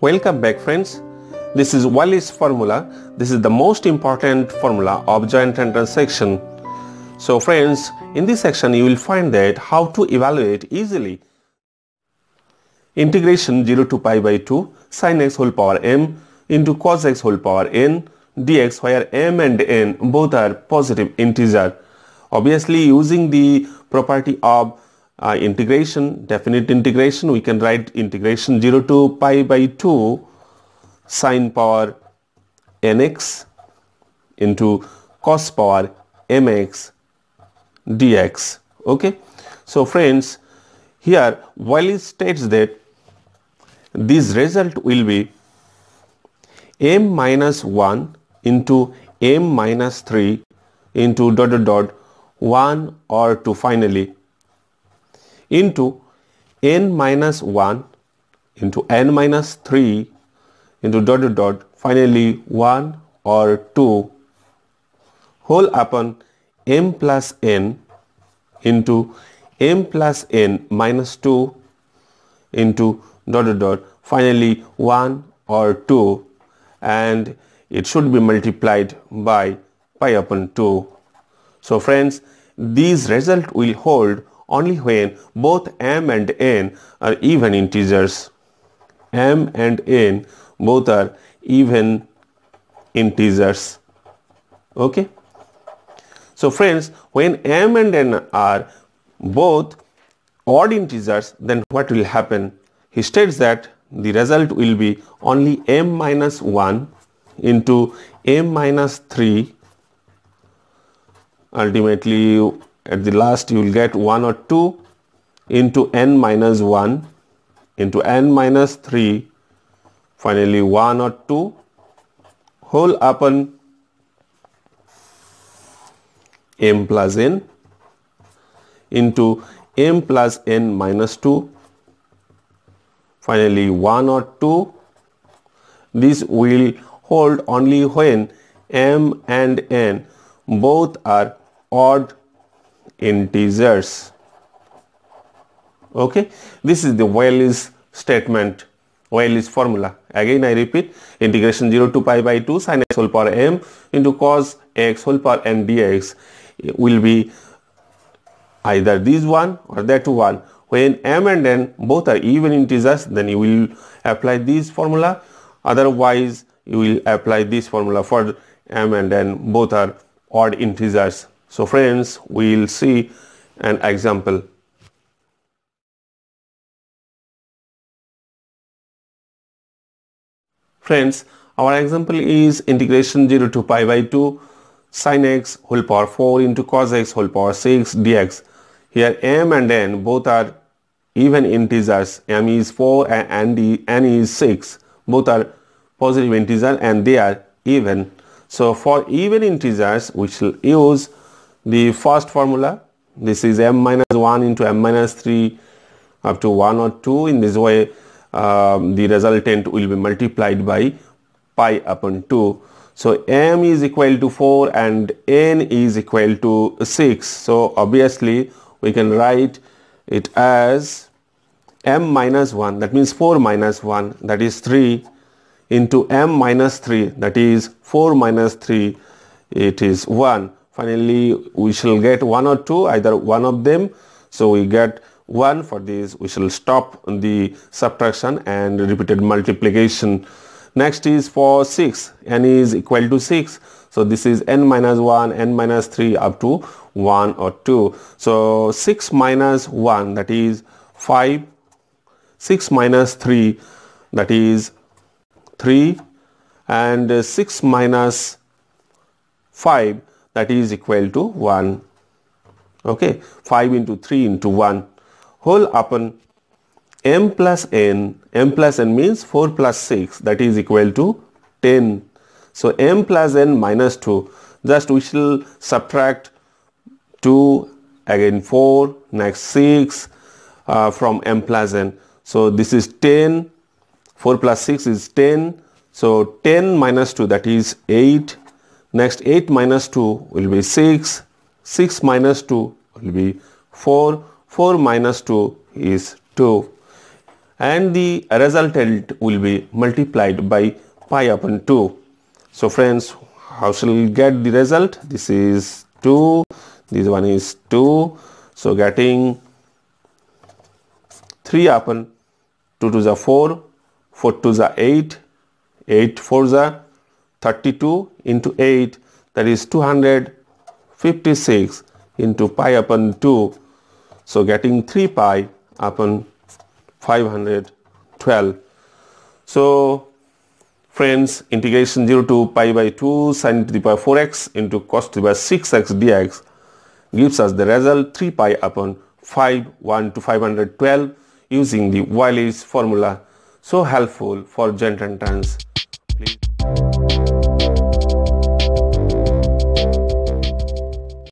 Welcome back friends. This is Wallis formula. This is the most important formula of joint entrance examination. So friends, in this section you will find that how to evaluate easily integration 0 to pi by 2 sin x whole power m into cos x whole power n dx where m and n both are positive integer. Obviously using the property of uh, integration, definite integration, we can write integration 0 to pi by 2 sine power nx into cos power mx dx. Okay. So friends, here Wallis states that this result will be m minus 1 into m minus 3 into dot dot dot 1 or 2 finally into n minus 1 into n minus 3 into dot dot dot finally 1 or 2 whole upon m plus n into m plus n minus 2 into dot dot dot finally 1 or 2 and it should be multiplied by pi upon 2. So friends these result will hold only when both m and n are even integers. m and n both are even integers. Okay. So friends, when m and n are both odd integers, then what will happen? He states that the result will be only m minus 1 into m minus 3 ultimately at the last you will get 1 or 2 into n minus 1 into n minus 3 finally 1 or 2 whole upon m plus n into m plus n minus 2 finally 1 or 2 this will hold only when m and n both are odd integers. Okay? This is the Wallis statement Wallis formula. Again I repeat integration 0 to pi by 2 sin x whole power m into cos x whole power n dx will be either this one or that one. When m and n both are even integers then you will apply this formula. Otherwise you will apply this formula for m and n. Both are odd integers so friends, we will see an example. Friends, our example is integration 0 to pi by 2 sin x whole power 4 into cos x whole power 6 dx. Here m and n both are even integers. m is 4 and n is 6. Both are positive integers and they are even. So for even integers we shall use the first formula this is m minus 1 into m minus 3 up to 1 or 2 in this way um, the resultant will be multiplied by pi upon 2 so m is equal to 4 and n is equal to 6 so obviously we can write it as m minus 1 that means 4 minus 1 that is 3 into m minus 3 that is 4 minus 3 it is 1 finally we shall get one or two either one of them. So we get 1 for this. We shall stop the subtraction and repeated multiplication. Next is for 6 n is equal to 6 so this is n minus 1 n minus 3 up to 1 or 2 so 6 minus 1 that is 5 6 minus 3 that is 3 and 6 minus 5 that is equal to 1 okay 5 into 3 into 1 whole upon m plus n m plus n means 4 plus 6 that is equal to 10 so m plus n minus 2 just we shall subtract 2 again 4 next 6 uh, from m plus n. So this is 10 4 plus 6 is 10 so 10 minus 2 that is 8 Next 8 minus 2 will be 6. 6 minus 2 will be 4. 4 minus 2 is 2. and the resultant will be multiplied by pi upon 2. So friends, how shall we get the result? This is 2, this one is 2. So getting 3 upon 2 to the 4, 4 to the 8, 8 4 the 32 into 8 that is 256 into pi upon 2 so getting 3 pi upon 512 so friends integration 0 to pi by 2 sine to the power 4x into cos to the power 6x dx gives us the result 3 pi upon 5 1 to 512 using the Wallis formula. So helpful for joint entrance. Please.